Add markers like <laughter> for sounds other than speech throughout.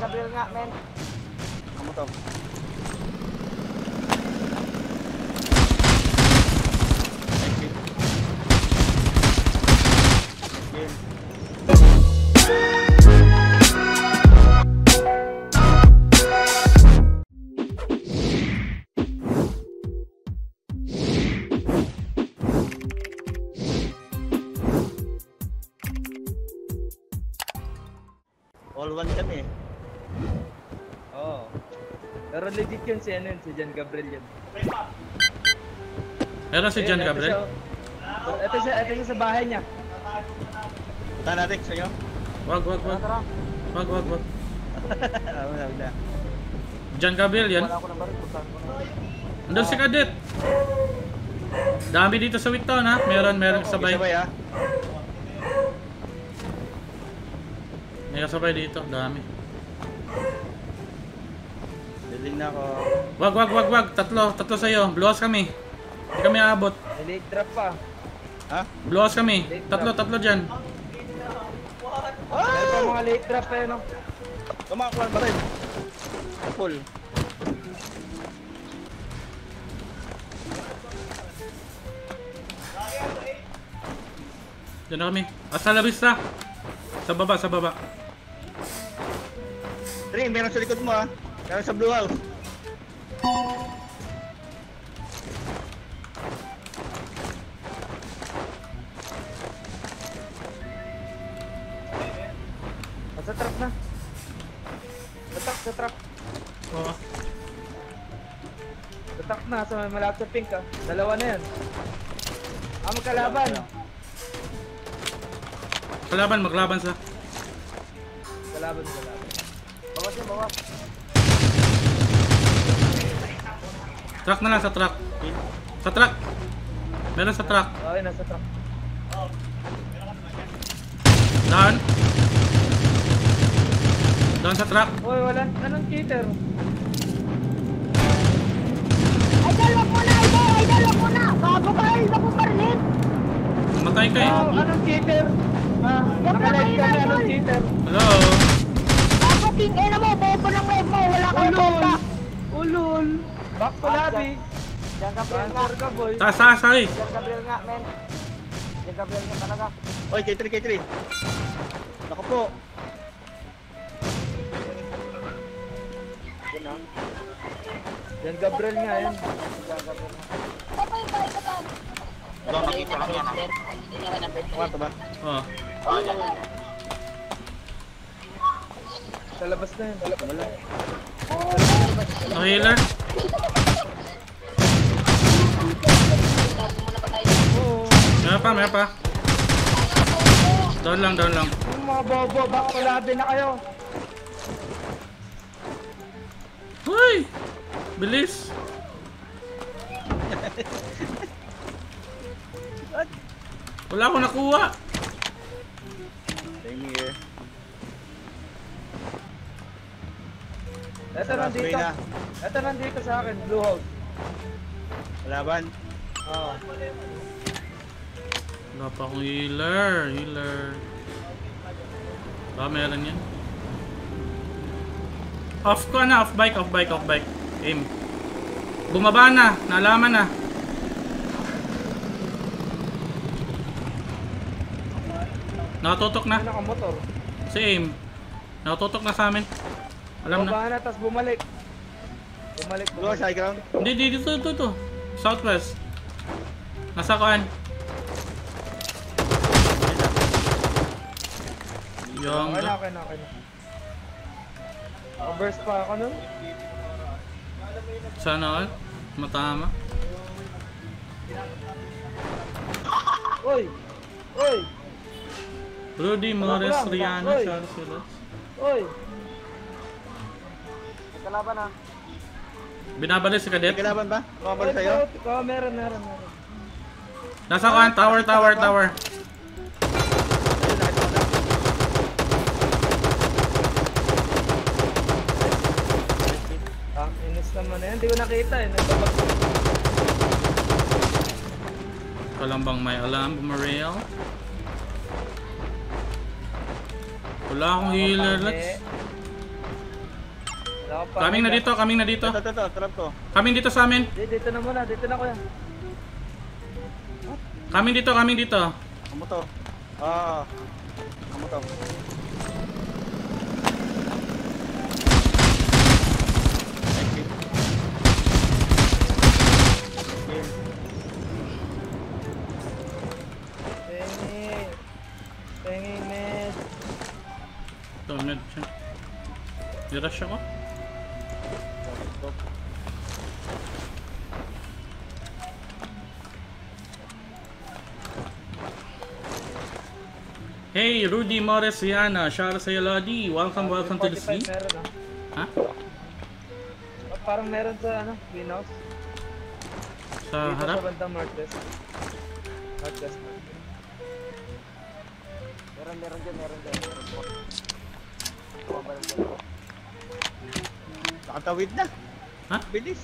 Gabriel nga. Transfer ka, boy. Taas, yun si ano yun, si Jan Gabriel yun. Meron si ito Gabriel. oh. Ito siya, ito siya sa bahay niya. Punta natin sa'yo. Wag, wag, wag. Wag, wag, wag. Wala. John Gabriel yan. wala ko ng baril. Puntahan ko na. Andun si Cadet. Dami dito sa Wigtown ha. Meron, meron kasabay. Sabay ha. May kasabay dito. Dami. Diling na ako. Wag, wag, wag, wag. Tatlo. Tatlo sa'yo. Bluwas kami. Hindi kami aabot. Late drop pa. Ha? Bluwas kami. Tatlo, tatlo dyan. Meron pa mga late drop eh, no? Kumakuha ba rin? Full. Diyan na kami. Hasta la vista. Sa baba, sa baba. Ring, meron sa likod mo ha. Meron sa blue house. Nasa truck na. Sa truck, sa truck. Oo. Sa truck na, sa malapit sa pink ah. Dalawa na yan. Ah, magkalaban. Kalaban, maglaban sa. Kalaban, kalaban. Bawas yan, bawas. Truck na lang sa truck. Sa truck. Meron sa truck. Okay, nasa truck. Down. Down sa truck. Uy, wala. Anong cheater? Idol, wag mo na, idol, idol, wag mo na. Bago ka, wag mo parilin. Matay ka eh. Oh, anong cheater? Ah, nakalive ka na, anong cheater? Hello. Eh na mo, bobo ng web mo, wala kang Ulol! konta. Ulol! Back to lobby! Jan Gabriel nga. Ka, boy. Taas, taas, ay. Jan Gabriel nga, men. Jan Gabriel nga talaga. Oy, K3, K3. Naku po. Yun ah. Jan Gabriel nga yan. Jan Gabriel nga. Ba, makita lang yan ha. Kwarto ba? Oh. Sa labas na yan. Wala. No healer. Meron pa, meron pa. Down lang, down lang. Yung mga bobo, back to lobby na kayo. Hoy! Bilis. <laughs> Wala akong nakuha. Same here. Ito Sa nandito. Na. Ito nandito sa akin, Blue House. Laban. Oo. Wala pa akong healer. Healer. Ba, meron yan. Off ko na. Off bike, off bike, off bike. Aim. Bumaba na. Nalaman na. Nakatutok na. Nakamotor? Si aim. Nakatutok na sa amin. Alam na. Baba na, tapos bumalik. Bumalik, house, bumalik. high ground. Hindi, di- dito, dito, dito. Southwest. Nasa kuan. Yung... Okay na, okay na, okay na. Overst pa ako nun. Sana all. Matama. Uy! Uy! Rudy Morris, lang, Rihanna. Charles Willis. Uy! Kalaban ah. Binabalik si May Cadet. kalaban ba? Kumabal sa'yo? bro. Oh, meron, meron, meron. Nasa kuan, tower, tower, tower. Ah, inis naman na yan. Hindi ko nakita eh. Nagbabag. May alam, Bumarel? Wala akong healer, Pangit. Kaming na dito, kaming na dito. Ito, ito, ito, trap to. Kaming dito sa amin. Di- Dito na muna, dito na kuya. Kaming dito, kaming dito. Amo to. Ah. Amo to. Thank you. Okay. Tengi. Hey, Rudy Moresiana. Shout out sa'yo, Lodi. Welcome, welcome to the 45 stream. meron ah. Ha? Pa- Parang meron sa ano, greenhouse. Sa Dito harap? sa bandang northwest. Northwest. Meron, meron dyan, meron dyan. Meron. Oh, meron dyan. Nakatawid na. Ha? Bilis.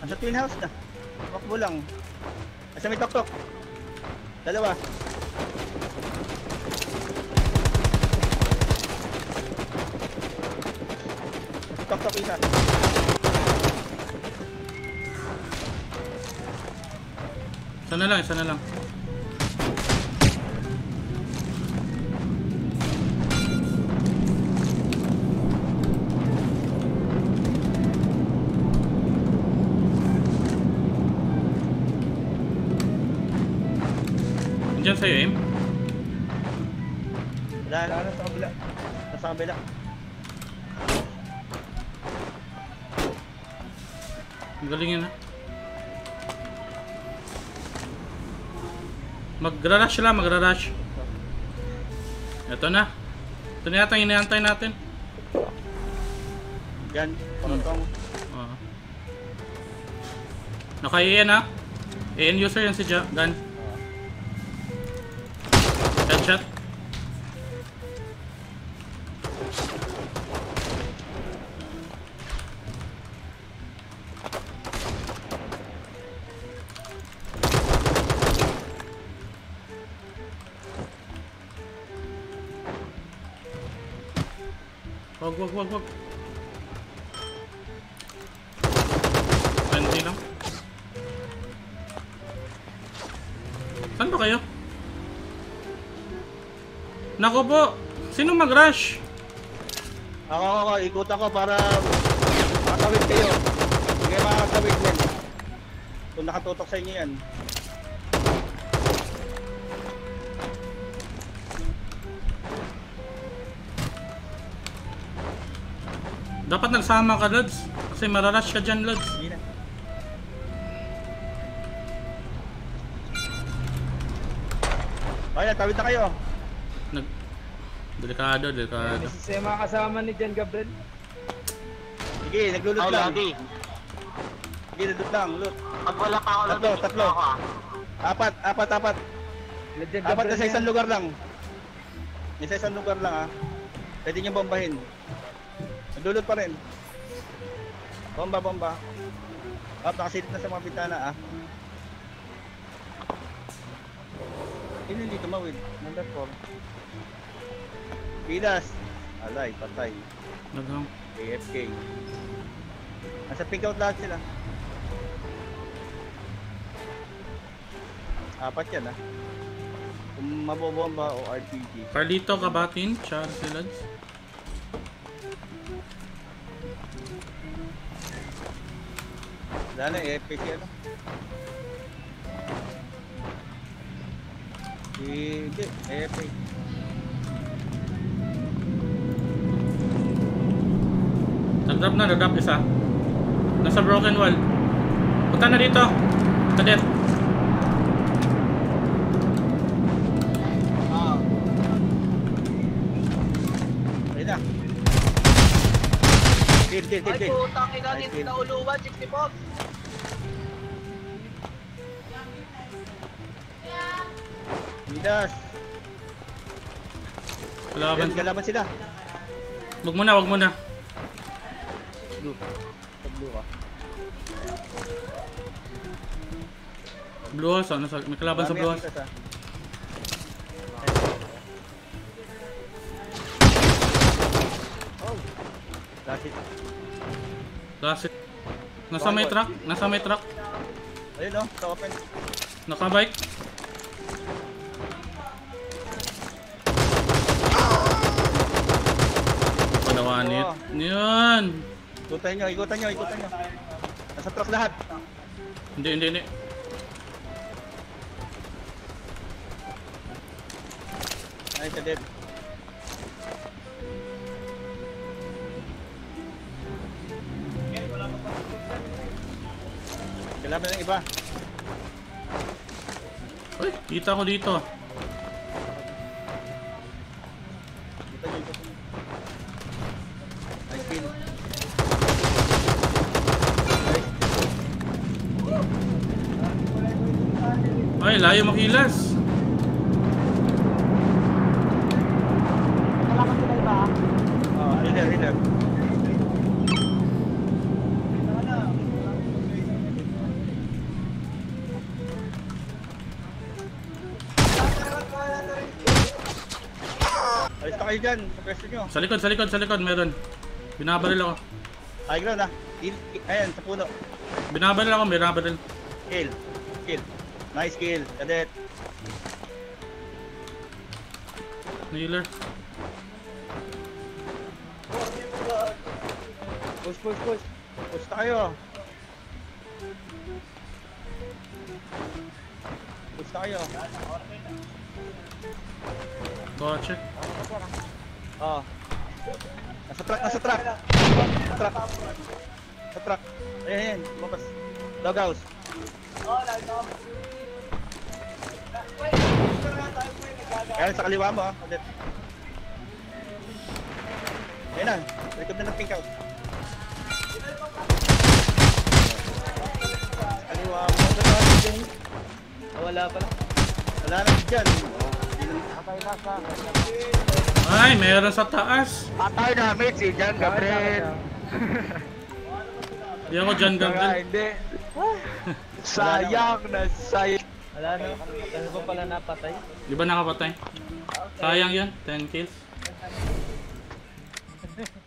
Nasa twin house na. Wakbo lang. Nasa may tok-tok. Dalawa. Tok-tok isa. Isa na lang, isa na lang. Nasa kabila. Ang galing yun, ha? Magra-rush lang, magra-rush. Ito na. Ito na yata ang inaantay natin. Yan. Pangatong. Oo. Naka-AN ha? AN user yan si Gan. Headshot. Wag, wag, wag. 20 lang. Saan ba kayo? Nako po! Sino mag-rush? Ako, ako. Ikot ako para makatawid kayo. Hindi kayo makakatawid yan. Kung nakatutok sa inyo yan. Dapat nagsama ka, Lods. Kasi mararush ka dyan, Lods. Sige na. Ayan, tawid na kayo. Nag... Delikado, delikado. May si mga kasama ni Jan Gabriel. Sige, naglulot Oh, lang. lagi. Sige, naglulot lang. Pag wala pa ako Tatlo, tatlo. ah. Apat, apat, apat. Legend Apat na sa isang lugar lang. May sa isang lugar lang ah. Pwede nyo bombahin. Naglulot pa rin. Bomba, bomba. Ah, nakasilip na sa mga bintana ah. Sino hindi tumawid? Number 4. Pilas. Alay, patay. Naghang. AFK. Nasa pink out lahat sila. Apat yan ah. Kung mabobomba o RPG. Carlito, Kabatin, Char, si Wala na, si ano. Hindi, AFK. Nag-drop na, nag-drop isa. Nasa broken wall. Punta na dito. Kadet. Ah, Ayun na. Kill, kill, kill, Ay, kill. putang ina, hindi na uluwan, 60 pops. Midas. Kalaban. Kalaban sila. Wag muna, wag muna. Blue. Sa blue ka. Blue house, ano, sa- may kalaban sa blue house. ah. Last hit. Last hit. Nasa may truck. Nasa may truck. Ayun oh, sa open. Nakabike. Panawanit. Yan. Ikutan nyo, ikutan nyo, ikutan nyo. Nasa truck lahat. Hindi, hindi, hindi. Ay, sa dead. Kailangan ng iba. Uy, kita ko dito. Ay, layo makilas. Kayo dyan, pwesto nyo. Sa likod, sa likod, sa likod, meron. Binabaril ako. High ground ah. Ayan, sa puno. Binabaril ako, binabaril. Kill. Kill. Nice kill. Cadet. Healer. Push, push, push. Push tayo. Push tayo. Kotse. Oh. Nasa truck, nasa truck. Nasa truck. Sa truck. Ayan, ayan. Lumabas. Doghouse. Ayan, sa kaliwa mo, ah. Cadet. Ayan na. Likod na ng pink house. Sa kaliwa mo. Wala pala. Wala na dyan. Ay, meron sa taas. Patay na, mate, si John oh. Gabriel. Hindi ako John Gabriel. Hindi. Sayang na sayang. Wala na. Ano ba pala napatay? Di ba nakapatay? Sayang yan, 10 kills. <laughs>